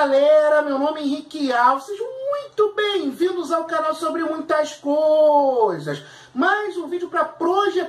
galera, meu nome é Henrique Alves, muito bem-vindos ao canal sobre muitas coisas. Mais um vídeo para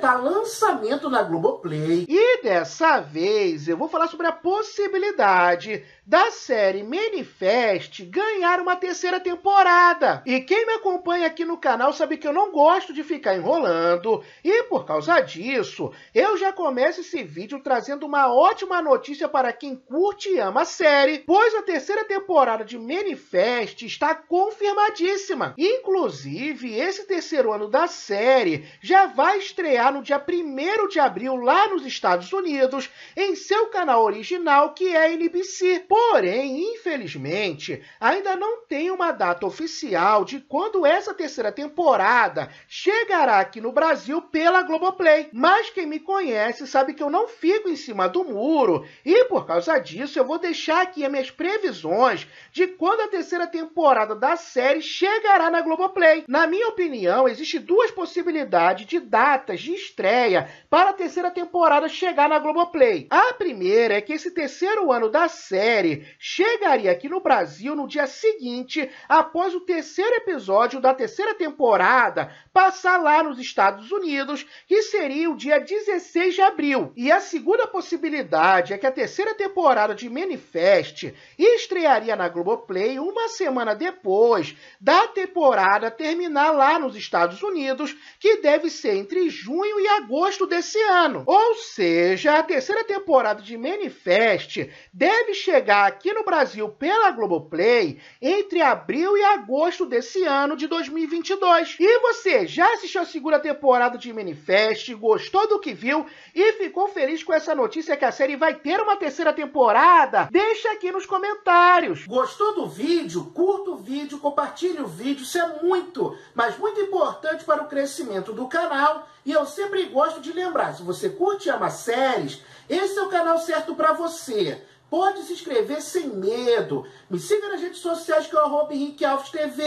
projetar lançamento na Globoplay. E dessa vez eu vou falar sobre a possibilidade da série Manifest ganhar uma terceira temporada. E quem me acompanha aqui no canal sabe que eu não gosto de ficar enrolando, e por causa disso, eu já começo esse vídeo trazendo uma ótima notícia para quem curte e ama a série, pois a terceira temporada de Manifest está confirmadíssima. Inclusive, esse terceiro ano da série já vai estrear no dia 1 de abril lá nos Estados Unidos, em seu canal original, que é NBC. Porém, infelizmente, ainda não tem uma data oficial de quando essa terceira temporada chegará aqui no Brasil pela Globoplay. Mas quem me conhece sabe que eu não fico em cima do muro e, por causa disso, eu vou deixar aqui as minhas previsões de quando a terceira temporada da série chegará na Globoplay. Na minha opinião, existem duas possibilidades de datas de estreia para a terceira temporada chegar na Globoplay. A primeira é que esse terceiro ano da série chegaria aqui no Brasil no dia seguinte, após o terceiro episódio da terceira temporada passar lá nos Estados Unidos, que seria o dia 16 de abril. E a segunda possibilidade é que a terceira temporada de Manifest estrearia na Globoplay uma semana depois da temporada terminar lá nos Estados Unidos, que deve ser entre junho e agosto desse ano. Ou seja, a terceira temporada de Manifest deve chegar aqui no Brasil pela Globoplay entre abril e agosto desse ano de 2022. E você já assistiu a segunda temporada de Manifest, gostou do que viu e ficou feliz com essa notícia que a série vai ter uma terceira temporada? Deixa aqui nos comentários. Gostou do vídeo? Curta vídeo, compartilhe o vídeo, isso é muito, mas muito importante para o crescimento do canal. E eu sempre gosto de lembrar, se você curte e ama séries, esse é o canal certo para você. Pode se inscrever sem medo. Me siga nas redes sociais que é o arroba Henrique Alves TV.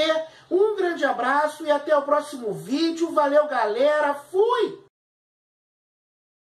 Um grande abraço e até o próximo vídeo. Valeu, galera. Fui!